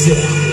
是。